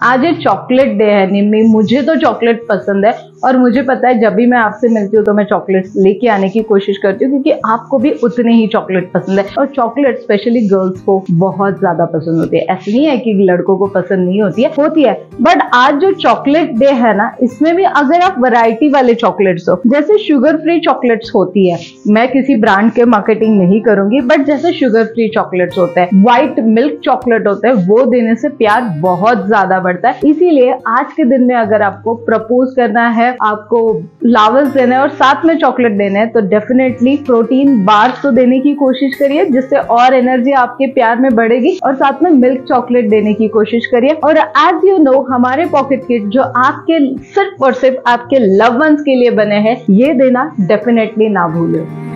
आज ये chocolate day है निम्मी मुझे तो चॉकलेट पसंद है और मुझे पता है जब भी मैं आपसे मिलती हूँ तो मैं चॉकलेट लेके आने की कोशिश करती हूँ क्योंकि आपको भी उतने ही चॉकलेट पसंद है और चॉकलेट स्पेशली गर्ल्स को बहुत ज़्यादा पसंद होती है। ऐसे नहीं है कि लड़कों को पसंद नहीं होती है होती है। बट आज जो चॉकलेट डे है ना, इसमें भी अगर आप वराइटी वाले चॉकलेट्स हो, जैसे शुगर फ्री चॉकलेट्स होती है, मैं किसी ब्रांड के मार्केटिंग नहीं करूँगी बट जैसे शुगर फ्री चॉकलेट्स होते हैं व्हाइट मिल्क चॉकलेट होते हैं, वो देने से प्यार बहुत ज़्यादा बढ़ता है। इसीलिए आज के दिन में अगर आपको प्रपोज करना है, आपको लावल्स देना है और साथ में चॉकलेट देना है तो डेफिनेटली प्रोटीन बार तो देने की कोशिश करिए, जिससे और एनर्जी आपके प्यार में बढ़ेगी और साथ में मिल्क चॉकलेट देने की कोशिश करिए। और एज यू नो हमारे पॉकेट किट जो आपके सिर्फ़ और सिर्फ़ आपके लव वंस के लिए बने हैं, ये देना डेफिनेटली ना भूलें